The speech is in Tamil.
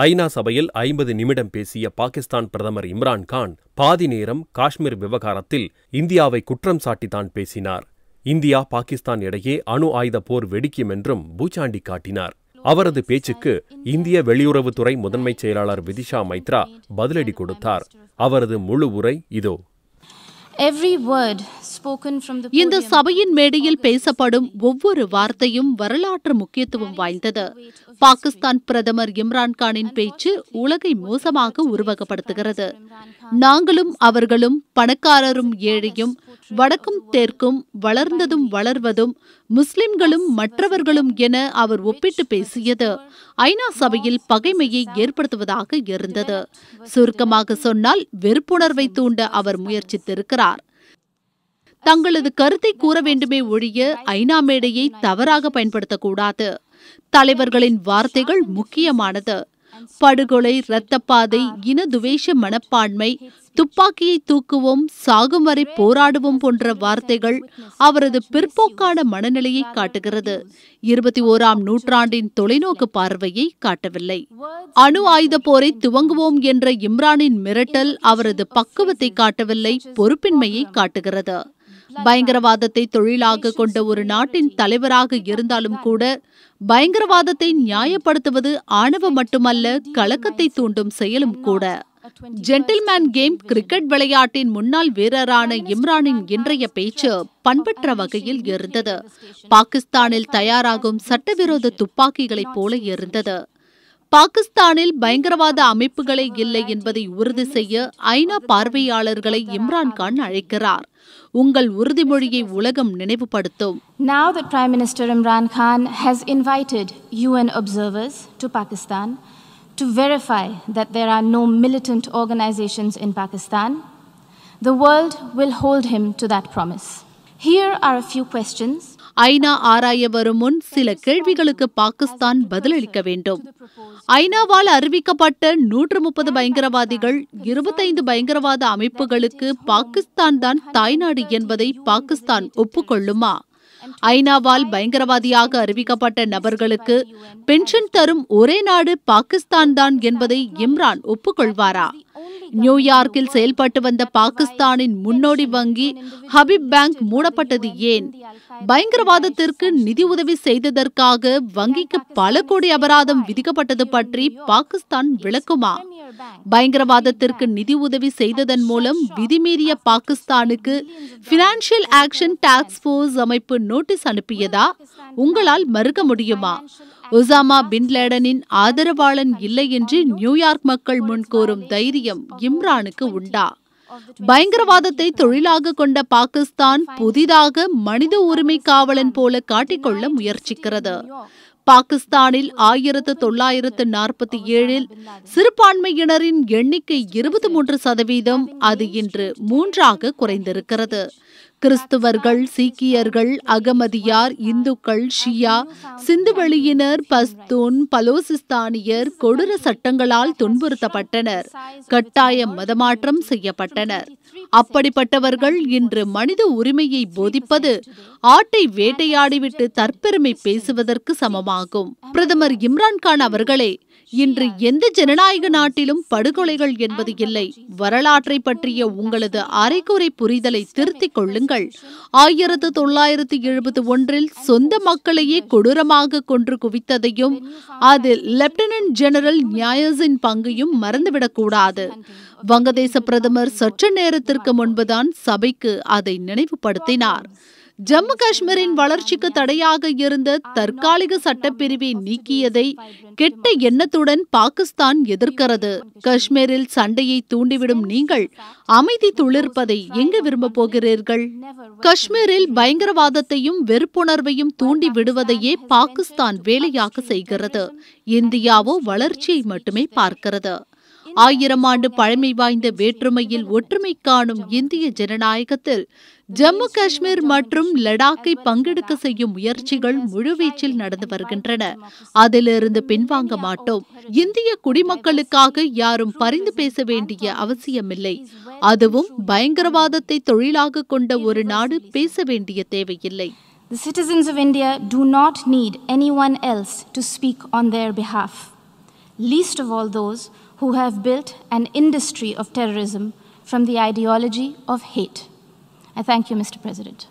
ஐநா சபையில் ஐம்பது நிமிடம் பேசிய பாகிஸ்தான் பிரதமர் இம்ரான் கான் பாதி நேரம் காஷ்மீர் விவகாரத்தில் இந்தியாவை குற்றம் சாட்டித்தான் பேசினார். இந்தியா பாகிஸ்தான் இடையே அணு ஆயுத போர் வெடிக்கும் என்றும் பூச்சாண்டி காட்டினார். அவரது பேச்சுக்கு இந்திய வெளியுறவுத்துறை முதன்மை செயலாளர் விதிஷா மைத்ரா பதிலடி கொடுத்தார். அவரது முழு உரை இதோ. Every word இந்த சபையின் மேடையில் பேசப்படும் ஒவ்வொரு வார்த்தையும் வரலாற்று முக்கியத்துவம் வாய்ந்தது. பாகிஸ்தான் பிரதமர் இம்ரான்கானின் பேச்சு உலகை மோசமாக உருவகப்படுத்துகிறது. நாங்களும் அவர்களும் பணக்காரரும் ஏழையும் வடக்கும் தெற்கும் வளர்ந்ததும் வளர்வதும் முஸ்லிம்களும் மற்றவர்களும் என அவர் ஒப்பிட்டு பேசியது. ஐநா சபையில் பகைமையை ஏற்படுத்துவதாக இருந்தது. சுருக்கமாக சொன்னால் வெறுப்புணர்வை தூண்ட அவர் முயற்சித்திருக்கிறார். தங்களது கருத்தை கூற வேண்டுமே ஒழிய ஐநா மேடையை தவறாக பயன்படுத்தக்கூடாது. தலைவர்களின் வார்த்தைகள் முக்கியமானது. படுகொலை இரத்தப்பாதை இன துவேஷ மனப்பான்மை துப்பாக்கியை தூக்குவோம் சாகும் வரை போராடுவோம் போன்ற வார்த்தைகள் அவரது பிற்போக்கான மனநிலையை காட்டுகிறது. இருபத்தி ஓராம் நூற்றாண்டின் தொலைநோக்கு பார்வையை காட்டவில்லை. அணு ஆயுத போரை துவங்குவோம் என்ற இம்ரானின் மிரட்டல் அவரது பக்குவத்தை காட்டவில்லை பொறுப்பின்மையை காட்டுகிறது. பயங்கரவாதத்தை தொழிலாக கொண்ட ஒரு நாட்டின் தலைவராக இருந்தாலும் கூட பயங்கரவாதத்தை நியாயப்படுத்துவது ஆணவம் மட்டுமல்ல கலக்கத்தை தூண்டும் செயலும் கூட. ஜென்டில்மேன் கேம் கிரிக்கெட் விளையாட்டின் முன்னாள் வீரரான இம்ரானின் இன்றைய பேச்சு பண்பற்ற வகையில் இருந்தது. பாகிஸ்தானில் தயாராகும் சட்டவிரோத துப்பாக்கிகளைப் போல இருந்தது. பாகிஸ்தானில் பயங்கரவாத அமைப்புகளே இல்லை என்பதை உறுதி செய்ய ஐநா பார்வையாளர்களை இம்ரான்கான் அழைக்கிறார் உங்கள் உறுதிமொழியை உலகம் நினைவுபடுத்தும் Now that Prime Minister Imran Khan has invited UN observers to Pakistan to verify that there are no militant organizations in Pakistan, the world will hold him to that promise. Here are a few questions ஐநா ஆராய வரும் முன் சில கேள்விகளுக்கு பாகிஸ்தான் பதிலளிக்க வேண்டும். ஐநாவால் அறிவிக்கப்பட்ட நூற்று முப்பது பயங்கரவாதிகள் இருபத்தைந்து பயங்கரவாத அமைப்புகளுக்கு பாகிஸ்தான் தான் தாய்நாடு என்பதை பாகிஸ்தான் ஒப்புக்கொள்ளுமா? ஐநாவால் பயங்கரவாதியாக அறிவிக்கப்பட்ட நபர்களுக்கு பென்ஷன் தரும் ஒரே நாடு பாகிஸ்தான் தான் என்பதை இம்ரான் ஒப்புக்கொள்வாரா? நியூயார்க்கில் செயல்பட்டு வந்த பாகிஸ்தானின் முன்னோடி வங்கி ஹபிப் பேங்க் மூடப்பட்டது ஏன்? பயங்கரவாதத்திற்கு நிதி உதவி செய்ததற்காக வங்கிக்கு பல கோடி அபராதம் விதிக்கப்பட்டது பற்றி பாகிஸ்தான் விளக்குமா? பயங்கரவாதத்திற்கு நிதி உதவி செய்ததன் மூலம் விதிமீறிய பாகிஸ்தானுக்கு பினான்சியல் ஆக்ஷன் டாஸ்க் போர்ஸ் அமைப்பு நோட்டீஸ் அனுப்பியதா? உங்களால் மறுக்க முடியுமா? ஒசாமா பின் லேடனின் ஆதரவாளன் இல்லை என்று நியூயார்க் மக்கள் முன் கூறும் தைரியம் இம்ரானுக்கு உண்டா? பயங்கரவாதத்தை தொழிலாக கொண்ட பாகிஸ்தான் புதிதாக மனித உரிமை காவலன் போல காட்டிக்கொள்ள முயற்சிக்கிறது. பாகிஸ்தானில் ஆயிரத்து தொள்ளாயிரத்து நாற்பத்தி ஏழில் சிறுபான்மையினரின் எண்ணிக்கை இருபத்தி மூன்று சதவீதம் அது இன்று மூன்றாக குறைந்திருக்கிறது. கிறிஸ்துவர்கள் சீக்கியர்கள் அகமதியார் இந்துக்கள் ஷியா சிந்துவெளியினர் பஸ்தூன் பலோசிஸ்தானியர் கொடூர சட்டங்களால் துன்புறுத்தப்பட்டனர். கட்டாய மதமாற்றம் செய்யப்பட்டனர். அப்படிப்பட்டவர்கள் இன்று மனித உரிமையை போதிப்பது ஆட்டை வேட்டையாடிவிட்டு தற்பெருமை பேசுவதற்கு சமமாகும். பிரதமர் இம்ரான்கான் அவர்களே இன்று எந்த ஜனநாயக நாட்டிலும் படுகொலைகள் என்பது இல்லை. வரலாற்றை பற்றிய உங்களது அரைக்குறை புரிதலை திருத்திக் கொள்ளுங்கள். ஆயிரத்து தொள்ளாயிரத்து எழுபத்தி ஒன்றில் சொந்த மக்களையே கொடூரமாக கொன்று குவித்ததையும் அதில் லெப்டினன்ட் ஜெனரல் நியாயஸின் பங்கையும் மறந்துவிடக்கூடாது. வங்கதேச பிரதமர் சற்று நேரத்திற்கு முன்புதான் சபைக்கு அதை நினைவுபடுத்தினார். ஜம்மு காஷ்மீரின் வளர்ச்சிக்கு தடையாக இருந்த தற்காலிக சட்டப்பிரிவை நீக்கியதை கெட்ட எண்ணத்துடன் பாகிஸ்தான் எதிர்க்கிறது. காஷ்மீரில் சண்டையை தூண்டிவிடும் நீங்கள் அமைதி துளிர்ப்பதை எங்கு விரும்ப போகிறீர்கள்? காஷ்மீரில் பயங்கரவாதத்தையும் வெறுப்புணர்வையும் தூண்டி விடுவதையே பாகிஸ்தான் வேலையாக செய்கிறது. இந்தியாவோ வளர்ச்சியை மட்டுமே பார்க்கிறது. ஆயிரம் ஆண்டு பழமை வாய்ந்த வேற்றுமையில் ஒற்றுமை காணும் இந்திய ஜனநாயகத்தில் ஜம்மு காஷ்மீர் மற்றும் லடாக்கை பங்கெடுக்க செய்யும் முயற்சிகள் முழுவீச்சில் நடந்து வருகின்றன. அதிலிருந்து பின்வாங்க மாட்டோம். இந்திய குடிமக்களுக்காக யாரும் பரிந்து பேச வேண்டிய அவசியமில்லை. அதுவும் பயங்கரவாதத்தை தொழிலாக கொண்ட ஒரு நாடு பேச வேண்டிய தேவையில்லை. The citizens of India do not need anyone else to speak on their behalf. least of all those who have built an industry of terrorism from the ideology of hate. I thank you, Mr. President.